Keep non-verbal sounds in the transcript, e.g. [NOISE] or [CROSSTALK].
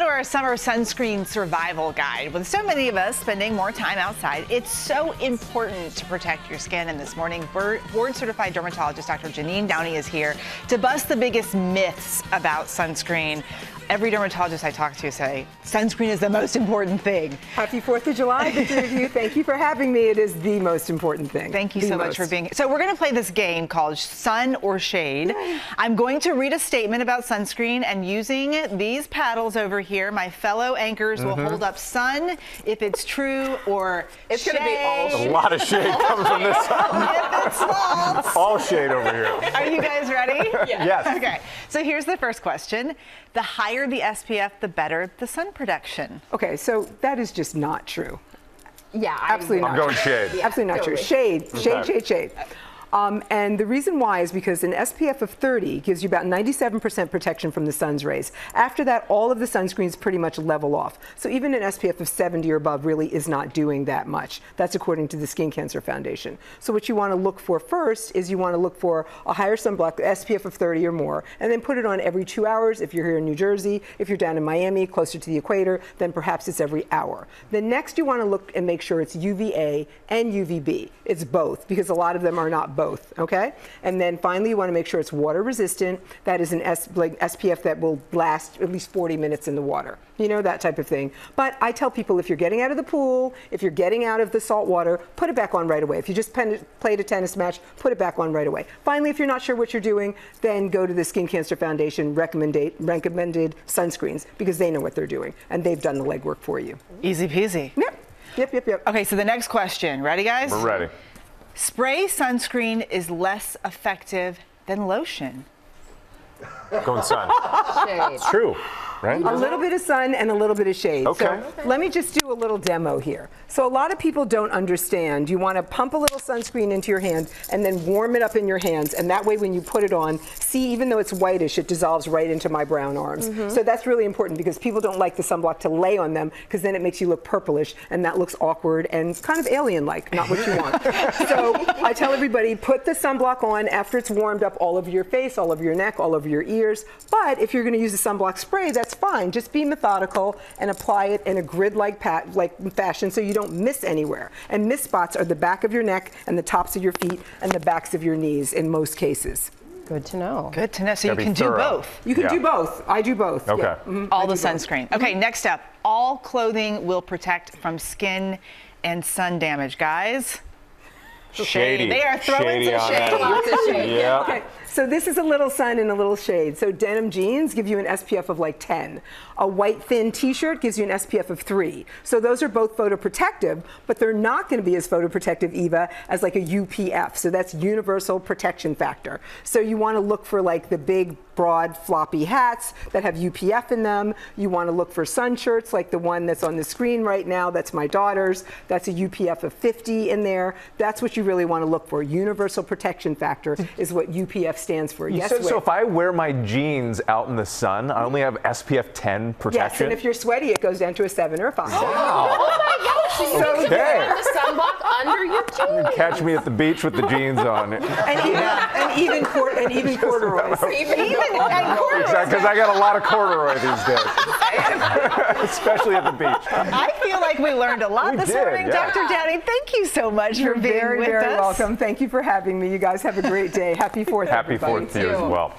to our summer sunscreen survival guide. With so many of us spending more time outside, it's so important to protect your skin. And this morning, board certified dermatologist Dr. Jeanine Downie is here to bust the biggest myths about sunscreen every dermatologist I talk to say sunscreen is the most important thing. Happy 4th of July, the three of you. [LAUGHS] Thank you for having me. It is the most important thing. Thank you the so most. much for being here. So we're going to play this game called Sun or Shade. I'm going to read a statement about sunscreen and using these paddles over here, my fellow anchors mm -hmm. will mm-hmm. hold up sun if it's true or It's going to be all shade. A lot of shade [LAUGHS] comes from this side. if it's false. All shade over here. Are you guys ready? [LAUGHS] yes. yes. Okay. So here's the first question. The higher higher the SPF, the better the sun protection. Okay, so that is just not true. Yeah, absolutely I'm not. I'm going shade. Absolutely not true. Shade, shade, shade, shade. Um, and the reason why is because an SPF of 30 gives you about 97% protection from the sun's rays. After that, all of the sunscreens pretty much level off. So even an SPF of 70 or above really is not doing that much. That's according to the Skin Cancer Foundation. So what you want to look for first is you want to look for a higher sunblock, SPF of 30 or more, and then put it on every two hours. If you're here in New Jersey, if you're down in Miami, closer to the equator, then perhaps it's every hour. Then next you want to look and make sure it's UVA and UVB. It's both because a lot of them are not both, okay? And then finally, you want to make sure it's water resistant. That is an S, like SPF that will last at least 40 minutes in the water, you know, that type of thing. But I tell people if you're getting out of the pool, if you're getting out of the salt water, put it back on right away. If you just played a tennis match, put it back on right away. Finally, if you're not sure what you're doing, then go to the Skin Cancer Foundation recommended, recommended sunscreens because they know what they're doing and they've done the legwork for you. Easy peasy. Yep. Yep, yep, yep. Okay, so the next question. Ready, guys? We're ready. Spray sunscreen is less effective than lotion. Going sun. Shade. It's true right? A little bit of sun and a little bit of shade. Okay. So okay. let me just do a little demo here. So a lot of people don't understand. You want to pump a little sunscreen into your hand and then warm it up in your hands. And that way when you put it on, see, even though it's whitish, it dissolves right into my brown arms. Mm -hmm. So that's really important because people don't like the sunblock to lay on them because then it makes you look purplish and that looks awkward and kind of alien-like, not what you want. [LAUGHS] so I tell everybody, put the sunblock on after it's warmed up all over your face, all over your neck, all over your ears. But if you're going to use a sunblock spray, that's that's fine. Just be methodical and apply it in a grid-like like fashion so you don't miss anywhere. And miss spots are the back of your neck and the tops of your feet and the backs of your knees in most cases. Good to know. Good to know. So you can do both. You can yeah. do both. I do both. Okay. Yeah. Mm -hmm. All the sunscreen. Both. Okay, next up. All clothing will protect from skin and sun damage. Guys, Shady. They are throwing Shady some shade. Yeah. Okay. So this is a little sun and a little shade. So denim jeans give you an SPF of like 10. A white thin t-shirt gives you an SPF of 3. So those are both photoprotective, but they're not going to be as photoprotective, Eva, as like a UPF. So that's universal protection factor. So you want to look for like the big broad floppy hats that have UPF in them. You want to look for sun shirts like the one that's on the screen right now. That's my daughter's. That's a UPF of 50 in there. That's what you really want to look for. Universal protection factor is what UPF stands for. Yes, so, so if I wear my jeans out in the sun, I only have SPF 10 protection? Yes, and if you're sweaty, it goes down to a 7 or a 5. Wow. oh my gosh, so you okay. sunblock under your jeans. Catch me at the beach with the jeans on. and even, and even, cor and even corduroys. even, even corduroys. Exactly, because I got a lot of corduroy these days. Especially at the beach. I feel like we learned a lot we this did, morning. Yeah. Dr. Downie, thank you so much You're for being very, with very us. welcome. Thank you for having me. You guys have a great day. Happy 4th, Happy everybody. 4th to you as well.